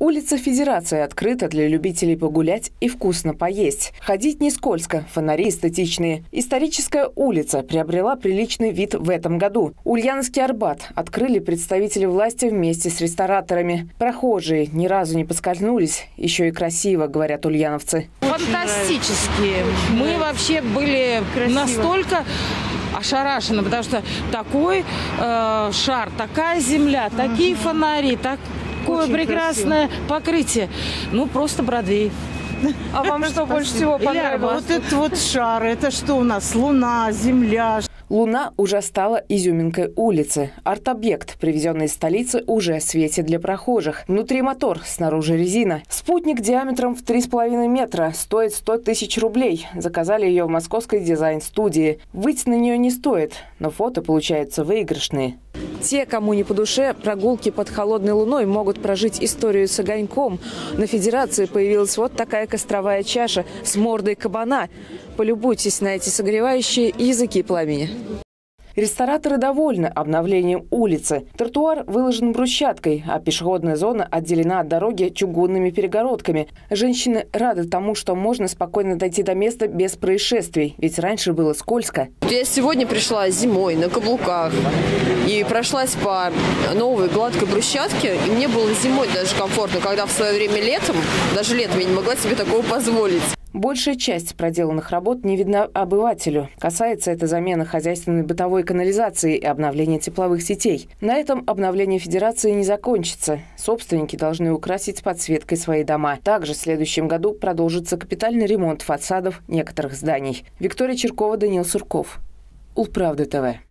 Улица Федерации открыта для любителей погулять и вкусно поесть. Ходить не скользко, фонари эстетичные. Историческая улица приобрела приличный вид в этом году. Ульяновский Арбат открыли представители власти вместе с рестораторами. Прохожие ни разу не поскользнулись. Еще и красиво, говорят ульяновцы. Фантастические. Мы вообще были настолько ошарашены, потому что такой э, шар, такая земля, такие фонари, так, такое Очень прекрасное покрытие. Ну, просто Бродвей. А вам что больше всего понравилось? Вот этот вот шар, это что у нас? Луна, Земля. Луна уже стала изюминкой улицы. Арт-объект, привезенный из столицы, уже светит для прохожих. Внутри мотор, снаружи резина. Спутник диаметром в 3,5 метра стоит 100 тысяч рублей. Заказали ее в московской дизайн-студии. Выйти на нее не стоит, но фото получаются выигрышные. Те, кому не по душе, прогулки под холодной луной могут прожить историю с огоньком. На Федерации появилась вот такая костровая чаша с мордой кабана. Полюбуйтесь на эти согревающие языки пламени. Рестораторы довольны обновлением улицы. Тротуар выложен брусчаткой, а пешеходная зона отделена от дороги чугунными перегородками. Женщины рады тому, что можно спокойно дойти до места без происшествий, ведь раньше было скользко. Я сегодня пришла зимой на каблуках и прошлась по новой гладкой брусчатке, и мне было зимой даже комфортно, когда в свое время летом, даже летом я не могла себе такого позволить. Большая часть проделанных работ не видна обывателю. Касается это замены хозяйственной бытовой канализации и обновления тепловых сетей. На этом обновление Федерации не закончится. Собственники должны украсить подсветкой свои дома. Также в следующем году продолжится капитальный ремонт фасадов некоторых зданий. Виктория Черкова, Данил Сурков. Улправда ТВ.